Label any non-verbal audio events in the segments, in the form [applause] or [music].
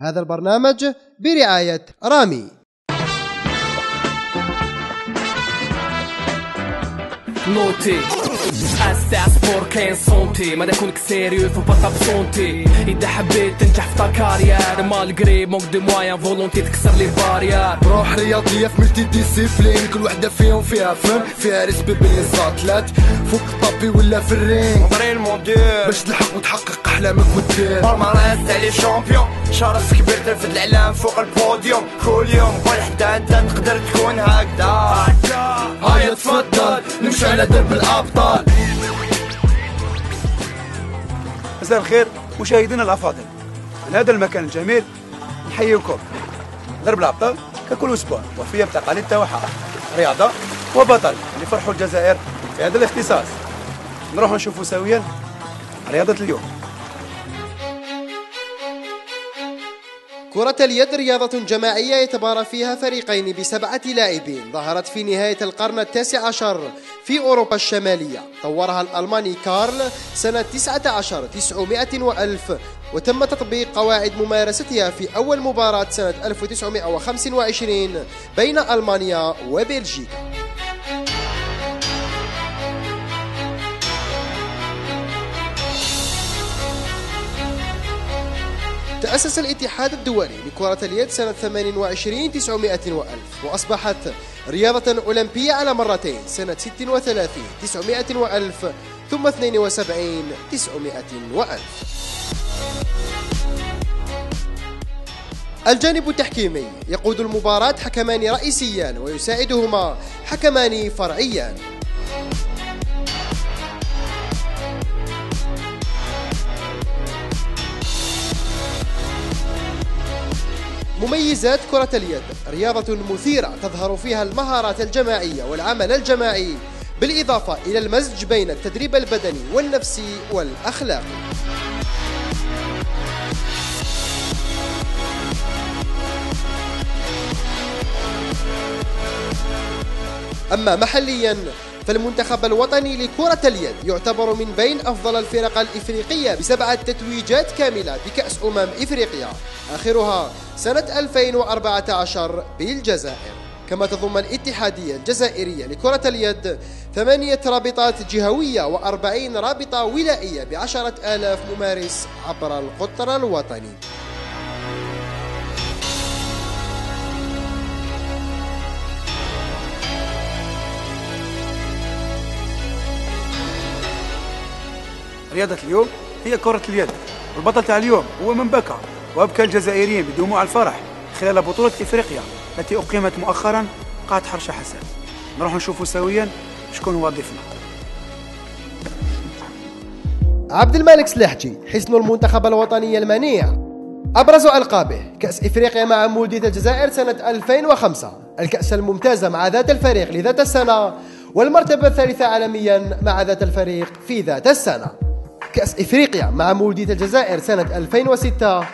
هذا البرنامج برعاية رامي. Noti أستع سبور كاين سونتي ما نكونك سيريو فو با تابسونتي إذا حبيت تنجح في كارير مالغري مونك دو موان فولونتي تكسر لي بارير روح رياضية في ملتي ديسيبلين كل وحدة فيهم فيها فن فيها ريسبي بين الزاتلات فوق الطابي ولا في الرينج نظري المونديال باش تلحق وتحقق أحلامك وتدير بالمارس تاع لي شامبيون شرف كبير ترفد الاعلام فوق البوديوم كل يوم قول حتى انت تقدر تكون هكذا هيا تفضل نمشي على درب الأبطال. مساء الخير مشاهدينا الأفاضل. من هذا المكان الجميل نحييكم. درب الأبطال ككل أسبوع وفية بتقاليدها وحقها رياضة وبطل اللي فرحوا الجزائر في هذا الاختصاص. نروح نشوفوا سويا رياضة اليوم. كرة اليد رياضة جماعية يتبارى فيها فريقين بسبعة لاعبين. ظهرت في نهاية القرن التاسع عشر في أوروبا الشمالية. طورها الألماني كارل سنة 19 900 وألف وتم تطبيق قواعد ممارستها في أول مباراة سنة 1925 بين ألمانيا وبلجيكا. تأسس الاتحاد الدولي لكرة اليد سنة 28 900 وألف وأصبحت رياضة أولمبية على مرتين سنة 36 900 وألف ثم 72 900 وألف. الجانب التحكيمي يقود المباراة حكمان رئيسيان ويساعدهما حكمان فرعيان. مميزات كرة اليد. رياضة مثيرة تظهر فيها المهارات الجماعية والعمل الجماعي بالإضافة إلى المزج بين التدريب البدني والنفسي والأخلاقي. أما محليا فالمنتخب الوطني لكرة اليد يعتبر من بين أفضل الفرق الإفريقية بسبعة تتويجات كاملة بكأس أمم إفريقيا آخرها سنة 2014 بالجزائر. كما تضم الاتحادية الجزائرية لكرة اليد ثمانية رابطات جهوية وأربعين رابطة ولائية بعشرة آلاف ممارس عبر القطر الوطني. رياضة اليوم هي كرة اليد والبطل تاع اليوم هو من بكى وأبكى الجزائريين بدموع الفرح خلال بطولة إفريقيا التي أقيمت مؤخرا قاعة حرشة حسن. نروح نشوفوا سويا شكون هو ضيفنا عبد الملك سلاحجي حسن المنتخب الوطني المنيع. أبرز ألقابه كأس إفريقيا مع مولودية الجزائر سنة 2005 الكأس الممتازة مع ذات الفريق لذات السنة والمرتبة الثالثة عالميا مع ذات الفريق في ذات السنة. كأس إفريقيا مع مولودية الجزائر سنة 2006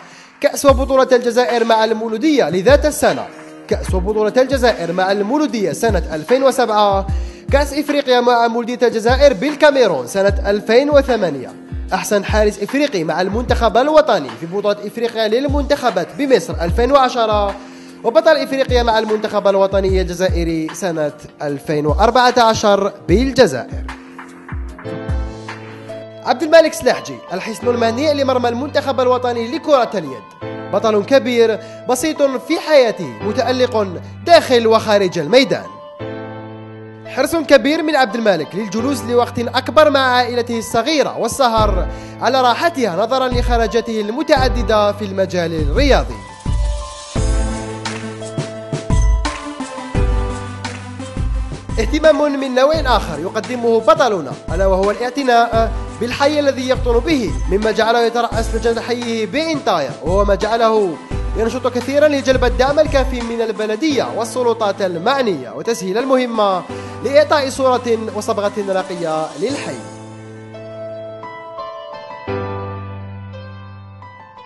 كأس وبطولة الجزائر مع المولودية لذات السنة. كأس وبطولة الجزائر مع المولودية سنة 2007 كأس إفريقيا مع مولودية الجزائر بالكاميرون سنة 2008 أحسن حارس إفريقي مع المنتخب الوطني في بطولة إفريقيا للمنتخبات بمصر 2010 وبطل إفريقيا مع المنتخب الوطني الجزائري سنة 2014 بالجزائر. عبد الملك سلاحجي الحصن المنيع لمرمى المنتخب الوطني لكرة اليد. بطل كبير بسيط في حياته متألق داخل وخارج الميدان. حرص كبير من عبد الملك للجلوس لوقت أكبر مع عائلته الصغيرة والسهر على راحتها نظرا لخرجته المتعددة في المجال الرياضي. اهتمام من نوع آخر يقدمه بطلنا ألا وهو الاعتناء بالحي الذي يقطن به مما جعله يترأس لجنة حيه بإنطايا وهو ما جعله ينشط كثيرا لجلب الدعم الكافي من البلدية والسلطات المعنية وتسهيل المهمة لإعطاء صورة وصبغة راقية للحي.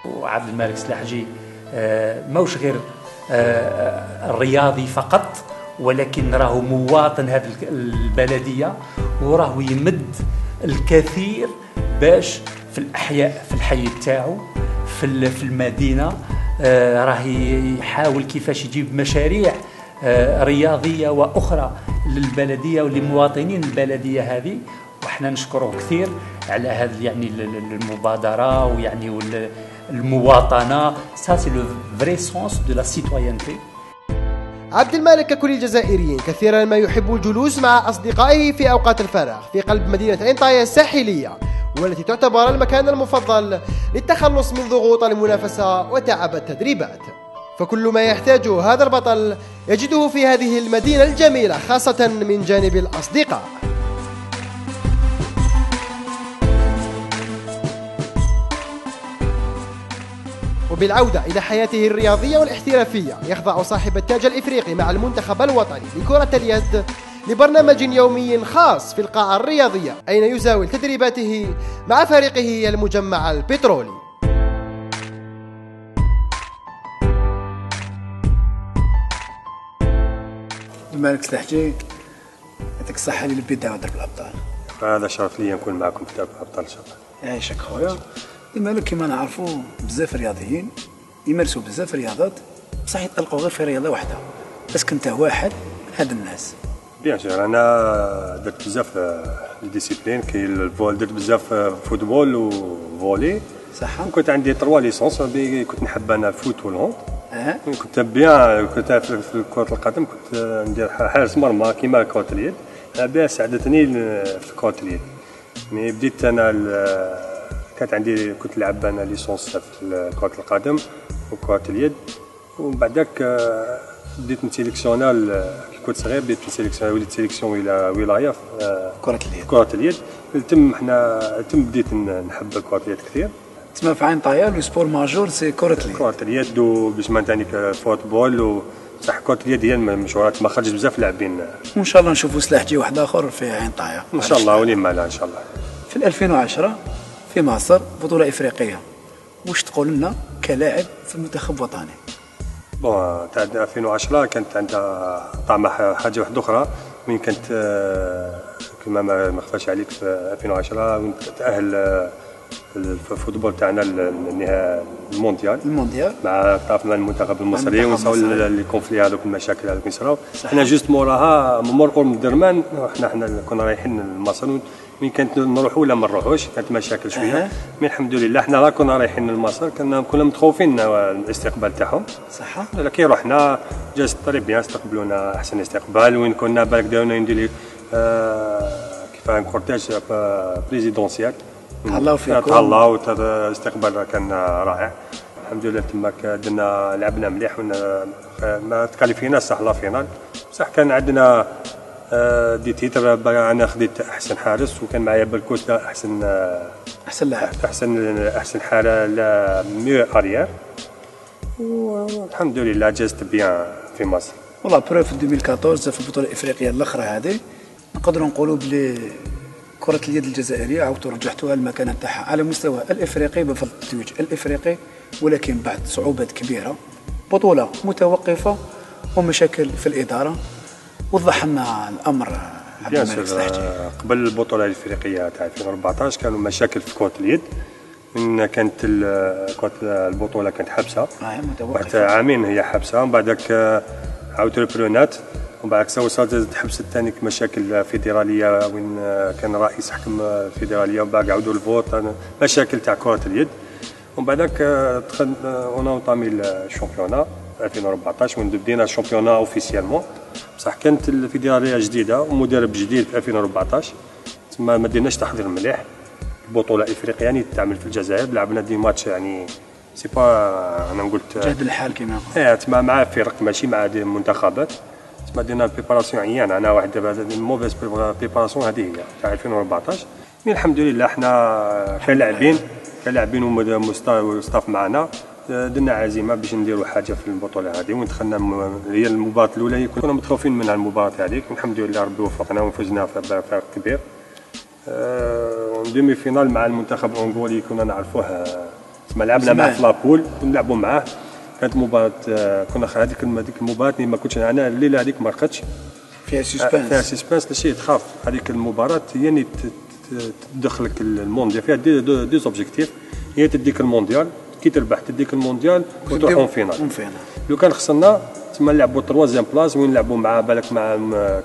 وعبد الملك سلاحجي آه، موش غير آه، الرياضي فقط ولكن راهو مواطن هذه البلدية وراه يمد الكثير باش في الأحياء في الحي تاعو في في المدينة آه، راه يحاول كيفاش يجيب مشاريع آه، رياضية وأخرى للبلدية ولمواطنين البلدية هذه. وحنا نشكره كثير على هذه يعني المبادرة ويعني المواطنة. ça c'est le vrai sens de la citoyenneté عبد المالك ككل الجزائريين كثيرا ما يحب الجلوس مع أصدقائه في أوقات الفراغ في قلب مدينة عين الساحلية والتي تعتبر المكان المفضل للتخلص من ضغوط المنافسة وتعب التدريبات. فكل ما يحتاجه هذا البطل يجده في هذه المدينة الجميلة خاصة من جانب الأصدقاء. وبالعودة إلى حياته الرياضية والاحترافية يخضع صاحب التاج الإفريقي مع المنتخب الوطني لكرة اليد لبرنامج يومي خاص في القاعة الرياضية أين يزاول تدريباته مع فريقه المجمع البترولي. الملك سلحجي يعطيك الصحة اللي لبيت دعوة درب الأبطال. هذا شرف لي نكون معكم في درب الأبطال إن شاء الله. يعيشك خويا. الملك كما نعرفوا بزاف رياضيين يمارسوا بزاف رياضات بصح يطلقوا غير في رياضة واحدة بس كنت واحد هاد الناس. bien sûr أنا درت بزاف les disciplines كاين ال foot درت بزاف football و volley صح. كنت عندي trois licences كنت نحب أنا ال foot وال hand أه. كنت bien كنت في كرة القدم كنت ندير حارس مرمى كيما كرة اليد. بها ساعدتني في كرة اليد. mais بديت أنا كانت عندي كنت نلعب أنا licence في كرة القدم وكرة اليد. ومن بعدك بديت نسيليكسيونا كنت صغير بديت نسيليكسيونا وليت sélection إلى ولاية كرة اليد. كرة اليد. تم حنا تم بديت نحب كرة اليد كثير. تسمى في عين طايا le sport majeur c'est كرة اليد. كرة اليد وباش ما تاني football و صح كرة اليد هي المشهورة ما خرجت بزاف لاعبين وإن شاء الله نشوفوا سلاحجي واحد آخر في عين طايا إن شاء الله ولما لا إن شاء الله. في 2010 في مصر بطولة إفريقية. واش تقول لنا كلاعب في المنتخب الوطني؟ bon تاع 2010 كانت عندها طعم حاجة واحدة أخرى. من كانت آه، كما ما خفاش عليك في 2010 وين تأهل آه، ال football تاعنا النهائي المونديال. المونديال. مع طرفنا المنتخب المصري ونساو les conflits هذوك المشاكل هذوك يصراو حنا juste موراها مور أم درمان حنا حنا كنا رايحين لمصر وين كانت نروحوا ولا ما نروحوش كانت مشاكل شوية. أه. mais الحمد لله حنا راه كنا رايحين لمصر كنا كنا متخوفين الاستقبال تاعهم. صح كي رحنا جا très bien استقبلونا أحسن استقبال. وين كنا بالك داونا يندير آه كيف cortège présidentiel. تهلاو فيكم. تهلاو الاستقبال كان رائع. الحمد لله تماك درنا لعبنا مليح ما تكاليفيناش صح la finale. بصح كان عندنا آه، des titres أنا خديت احسن حارس وكان معايا بالكوس احسن احسن لاعب. احسن احسن حاله le meilleur arrière. والحمد لله جازت bien في مصر. والله بروف 2014 في البطولة الإفريقية الأخرى هذه. نقدروا نقولوا بلي كرة اليد الجزائرية عاودتوا رجعتوها المكانة تاعها على مستوى الإفريقي بفضل التتويج الإفريقي ولكن بعد صعوبات كبيرة بطولة متوقفة ومشاكل في الإدارة. وضح لنا الأمر سور آه، قبل البطولة الإفريقية تاع 2014 كانوا مشاكل في كرة اليد. من كانت البطولة كانت حبسة. آه واحد عامين هي حبسة. ومن بعدك آه، عاودت البرونات ومن بعد وصلت تحبس الثاني مشاكل فيدرالية. وين آه، كان رئيس حكم فيدرالية. ومن بعد عاودوا الفوت. مشاكل تاع كرة اليد. ومن بعدك دخل اون اوطامي الشامبيونا 2014 وين بدينا الشامبيونا اوفيسيالمون بصح كانت الفيدراليه جديدة ومدرب جديد في 2014 تما ما ديناش تحضير مليح. البطولة الافريقيه يعني تعمل في الجزائر لعبنا دي ماتش يعني c'est pas أنا قلت جهد الحال كيما إيه تما مع فرق ماشي مع des منتخبات. تما دينا préparation عيان أنا واحد mauvaise préparation هذه هي تاع 2014 mais الحمد لله حنا كلاعبين كلاعبين و staff معنا. درنا عزيمة باش نديروا حاجة في البطولة هذه وين دخلنا هي المباراة الأولى كنا متخوفين منها المباراة هذيك الحمد لله ربي وفقنا وفزنا في فرق كبير. أه demi-finale مع المنتخب الانغولي كنا نعرفوه تسمى لعبنا معاه في la poule نلعبوا معاه. كانت مباراة آه، كنا هذيك هذيك المباراة ما كنتش أنا الليلة هذيك ما رقدتش فيها suspense فيها suspense لشيء تخاف. هذيك المباراة هي اللي تدخلك المونديال. فيها des, des, des objectifs هي تديك المونديال. كي تربح تديك المونديال وتروح en finale en finale لو كان خسرنا تما نلعبوا troisième place وين نلعبوا مع بالك مع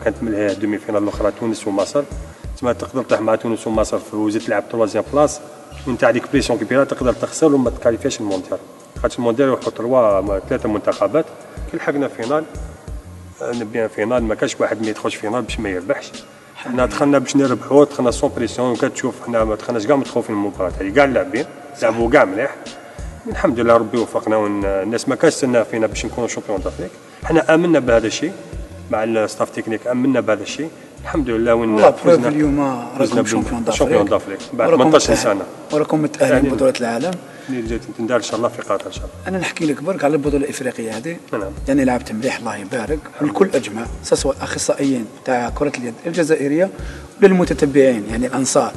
كانت من الهيئة demi-finale الأخرى تونس ومصر. تما تقدر تروح مع تونس ومصر وزيد تلعب troisième place وانت عليك pression كبيرة تقدر تخسر وما ت qualifier ش المونديال. خاطر المونديال يروحوا trois ثلاثة منتخبات. كي لحقنا finale نبيان finale ما كانش واحد ما يدخلش finale باش ما يربحش. حنا دخلنا باش نربحوا دخلنا sans pression وكتشوف حنا ما دخلناش كاع متخوفين من المباراة. هذه كاع اللاعبين لعبوا كاع مليح. الحمد لله ربي وفقنا والناس ما كانش تستنى فينا باش نكونوا champions d'Afrique حنا آمنا بهذا الشيء مع ال staff technique آمنا بهذا الشيء. الحمد لله و la preuve اليوم فزنا راكم champions d'Afrique champions d'Afrique بعد وراكم 18 متأهل- سنه وراكم متأهلين يعني- ببطوله العالم. اللي جات تندار إن شاء الله في قطر إن شاء الله. أنا نحكي لك برك على البطولة الإفريقية هذه. نعم. يعني لعبت مليح الله يبارك. والكل أجمع سواء الاخصائيين تاع كرة اليد الجزائرية وللمتتبعين يعني الانصار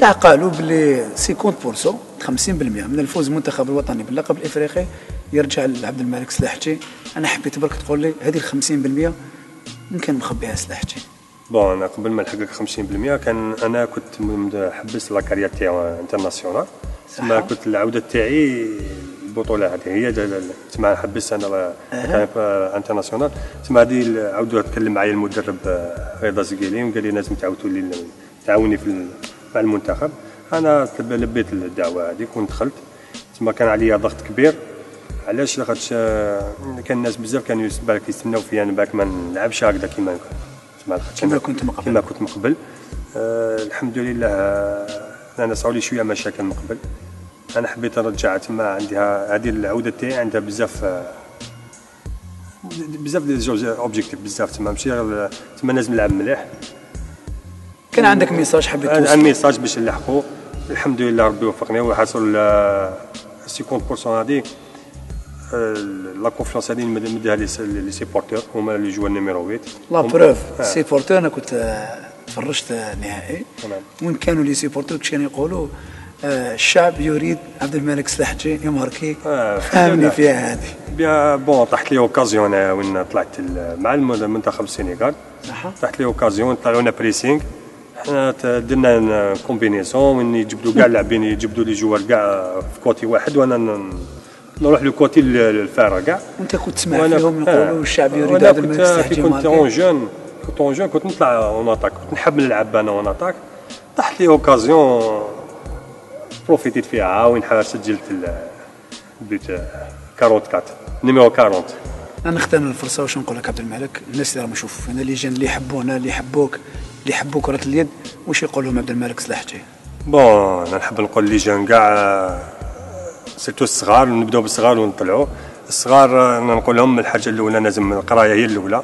كاع قالوا باللي 50% 50% من الفوز المنتخب الوطني باللقب الإفريقي يرجع لعبد الملك سلاحجي أنا حبيت برك تقول لي هذه ال 50% يمكن مخبيها سلاحجي bon أنا قبل ما نحقق 50% كان أنا كنت م- حبست la carrière تاعي internationale تسمى كنت العودة تاعي البطوله هذه هي تسمى حبست أنا carrière internationale تسمى هذه العوده تكلم معايا المدرب آه، رضا زقيلي وقال لي لازم تعاودوا لي تعاوني في مع المنتخب. أنا لبيت الدعوة هذيك ودخلت تسمى كان عليا ضغط كبير. علاش؟ لاخاطش آه، كان الناس بزاف كانوا بالك يستناو فيا أنا بالك ما نلعبش هكذا كيما لاخاطش كيما كنت من قبل. كيما كنت من قبل آه الحمد لله آه، أنا صاروا لي شوية مشاكل من قبل أنا حبيت نرجع تما عندها هذه العودة تاعي عندها بزاف آه، بزاف ديال جوج objectifs بزاف تما. ماشي غير تما لازم نلعب مليح. كان عندك message حبيت توصل؟ message باش نلحقوا الحمد لله ربي وفقني وحصل آه، 50% هذه آه، la confiance هذه مديها les les supporters هما اللي جوا ال numéro 8 la preuve آه. supporters أنا كنت آه، تفرجت آه، النهائي تمام. وين كانوا les supporters كانوا يقولوا آه، الشعب يريد عبد الملك سلاحجي ي marquer آه، فهمني. فيها هذه bon طاحت لي occasion وين طلعت مع الم- المنتخب السنغال. طاحت لي occasion طلعوا لنا pressing حنا درنا combinaison وين يجبدوا كاع اللاعبين يجبدوا les joueurs كاع في côté واحد وأنا نروح لل côté ال- الفارغ كاع وانت كنت تسمع فيهم يقولوا الشعب يريد كنت سلاحجي كي كنت en jeune كنت en jeune كنت نطلع en attaque كنت نحب نلعب أنا en attaque طاحت لي occasion profité ت فيها وين سجلت ال- البيت 44 numéro 40 أنا نختار الفرصه واش نقول لك عبد الملك؟ الناس اللي راهم يشوفوا فينا les jeunes اللي يحبونا اللي يحبوك. اللي يحبوا كره اليد واش يقول لهم عبد الملك سلاحجي بون أنا نحب نقول les jeunes كاع surtout الصغار نبداو بالصغار ونطلعوا الصغار أنا نقول لهم الحاجة الاولى لازم القرايه هي الاولى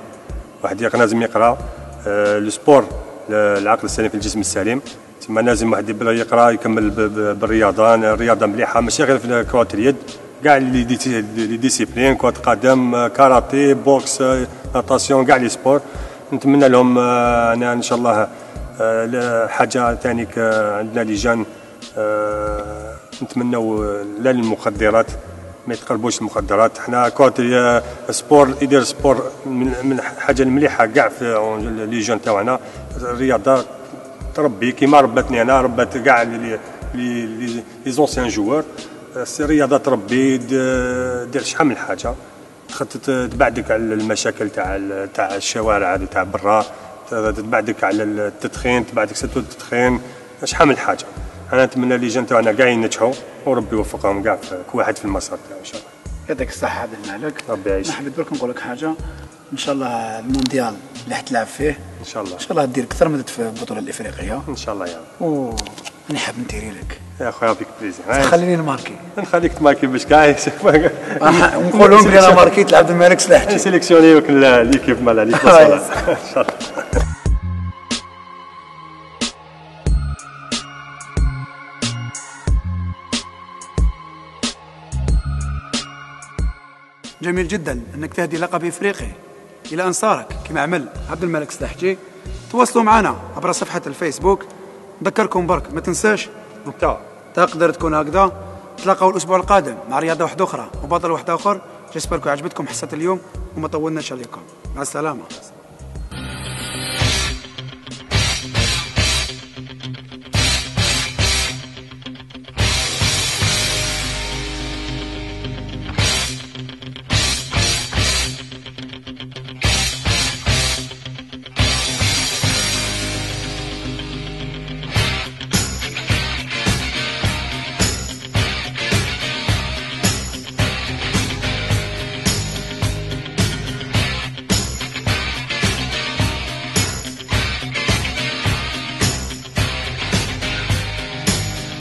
واحد لازم يقرا آه، ال sport العقل السليم في الجسم السليم تما لازم واحد يبدا يقرا يكمل بالرياضه الرياضه مليحه ماشي غير في كره اليد كاع لي des- les disciplines كره قدم آه، كاراتيه boxe آه، natation كاع les sports نتمنى لهم آه، أنا إن شاء الله آه، حاجة ثاني عندنا les jeunes آه، نتمنوا لا للمخدرات ما يتقربوش المخدرات. حنا ال- sport يدير sport من حاجة المليحه كاع في les jeunes تاعنا. الرياضه تربي كيما ربتني أنا ربت كاع les anciens joueurs. الرياضه تربي دير شحال من حاجة. تخ- تبعدك على المشاكل تاع تاع الشوارع هذه تاع برا. تبعدك على التدخين تبعدك surtout التدخين. شحال من حاجة؟ أنا نتمنى les jeunes تاعنا كاع ينجحوا وربي يوفقهم كاع في- كل واحد في المسار تاعو إن شاء الله. يعطيك الصحة عبد الملك. ربي يعيشك. حبيت برك نقول لك حاجة. إن شاء الله المونديال اللي حتلعب فيه إن شاء الله. إن شاء الله دير أكثر مدد في البطوله الإفريقية. إن شاء الله يا رب. وأنا حاب نديري لك. يا خويا avec plaisir. خليني ن marquer. نخليك ت marquer باش [laughs] كاع. نقول لهم بلي أنا marqué ت لعبد الملك سلاحجي. ن sélectionner لك l'équipe مال هذيك [laughs] [laughs] إن شاء الله. جميل جدا إنك تهدي لقب إفريقي. إلى انصارك كما عمل عبد الملك سلاحجي. تواصلوا معنا عبر صفحة الفيسبوك نذكركم برك ما تنساش. انت تقدر تكون هكذا. تلاقوا الأسبوع القادم مع رياضة واحدة أخرى وبطل واحد آخر. جيسبركم عجبتكم حصة اليوم وما طولناش عليكم. مع السلامة.